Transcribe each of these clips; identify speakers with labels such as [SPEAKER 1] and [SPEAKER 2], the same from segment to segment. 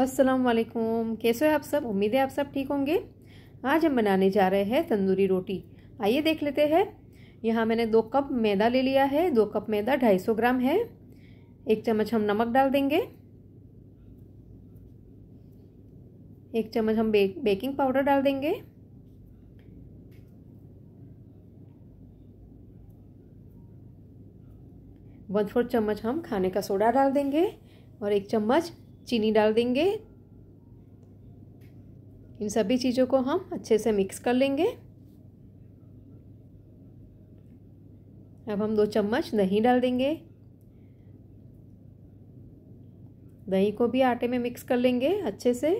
[SPEAKER 1] अस्सलाम कैसे हो आप सब? उम्मीद है आप सब ठीक होंगे। आज हम बनाने जा रहे हैं तंदूरी रोटी। आइए देख लेते हैं। यहाँ मैंने दो कप मैदा ले लिया है। दो कप मैदा 250 ग्राम है। एक चम्मच हम नमक डाल देंगे। एक चम्मच हम बे, बेकिंग पाउडर डाल देंगे। वन फोर्थ चम्मच हम खाने का सोडा डाल देंगे। और एक चम्मच चीनी डाल देंगे। इन सभी चीज़ों को हम अच्छे से मिक्स कर लेंगे। अब हम दो चम्मच दही डाल देंगे। दही को भी आटे में मिक्स कर लेंगे अच्छे से।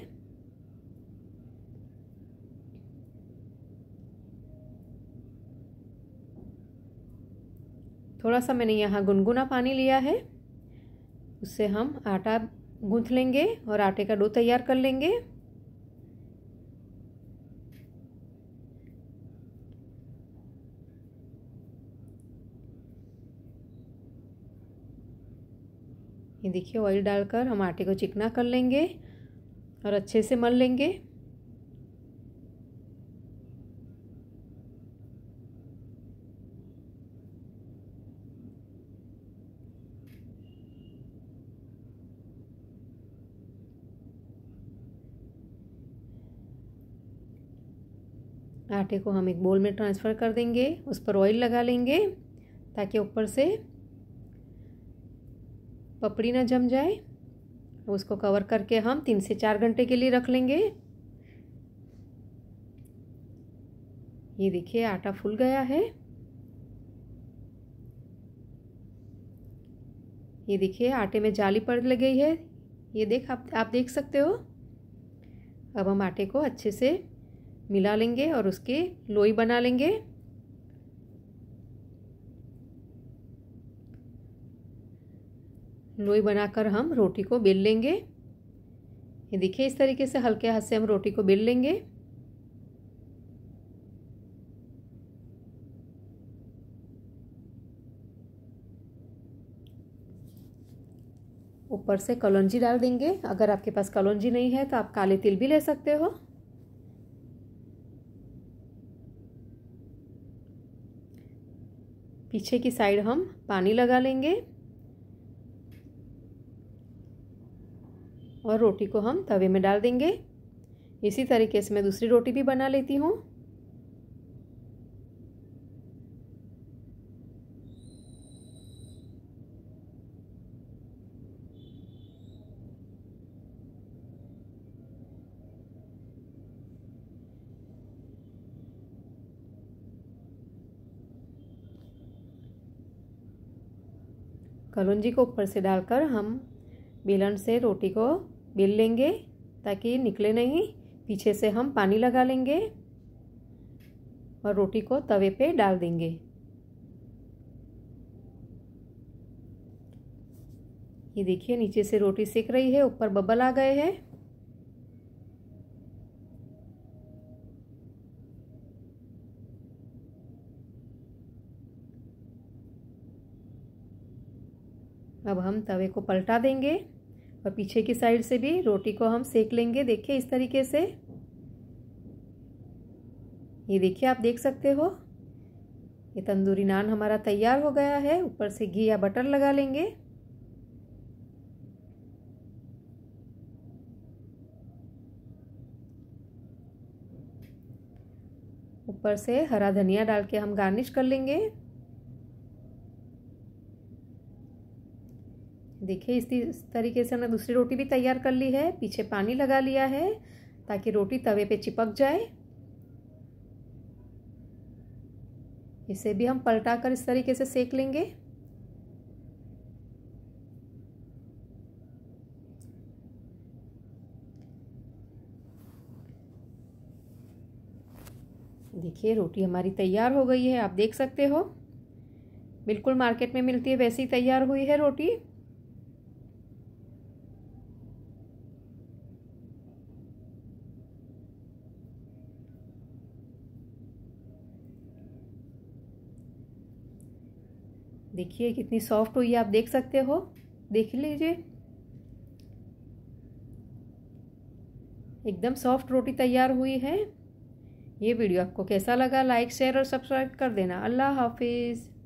[SPEAKER 1] थोड़ा सा मैंने यहाँ गुनगुना पानी लिया है। उससे हम आटा गूंथ लेंगे और आटे का डो तैयार कर लेंगे। ये देखिए ऑयल डालकर हम आटे को चिकना कर लेंगे और अच्छे से मल लेंगे। आटे को हम एक बोल में ट्रांसफ़र कर देंगे, उस पर ऑयल लगा लेंगे, ताकि ऊपर से पपड़ी ना जम जाए। उसको कवर करके हम तीन से चार घंटे के लिए रख लेंगे। ये देखिए, आटा फूल गया है। ये देखिए, आटे में जाली पड़ लग गई है। ये देख, आप आप देख सकते हो। अब हम आटे को अच्छे से मिला लेंगे और उसके लोई बना लेंगे। लोई बनाकर हम रोटी को बेल लेंगे। ये देखिए, इस तरीके से हल्के हाथ से हम रोटी को बेल लेंगे। ऊपर से कलौंजी डाल देंगे। अगर आपके पास कलौंजी नहीं है तो आप काले तिल भी ले सकते हो। पीछे की साइड हम पानी लगा लेंगे और रोटी को हम तवे में डाल देंगे। इसी तरीके से मैं दूसरी रोटी भी बना लेती हूँ। कलौंजी को ऊपर से डालकर हम बेलन से रोटी को बेल लेंगे ताकि निकले नहीं। पीछे से हम पानी लगा लेंगे और रोटी को तवे पे डाल देंगे। ये देखिए, नीचे से रोटी सेक रही है, ऊपर बबल आ गए हैं। अब हम तवे को पलटा देंगे और पीछे की साइड से भी रोटी को हम सेक लेंगे। देखिए इस तरीके से। ये देखिए, आप देख सकते हो। ये तंदूरी नान हमारा तैयार हो गया है। ऊपर से घी या बटर लगा लेंगे। ऊपर से हरा धनिया डाल के हम गार्निश कर लेंगे। देखिए, इस तरीके से हमने दूसरी रोटी भी तैयार कर ली है। पीछे पानी लगा लिया है ताकि रोटी तवे पे चिपक जाए। इसे भी हम पलटा कर इस तरीके से सेक लेंगे। देखिए, रोटी हमारी तैयार हो गई है, आप देख सकते हो। बिल्कुल मार्केट में मिलती है, वैसी तैयार हुई है रोटी। देखिए, कितनी सॉफ्ट हुई, आप देख सकते हो। देख लीजिए। एकदम सॉफ्ट रोटी तैयार हुई है। ये वीडियो आपको कैसा लगा, लाइक, शेयर और सब्सक्राइब कर देना। अल्लाह हाफिज़।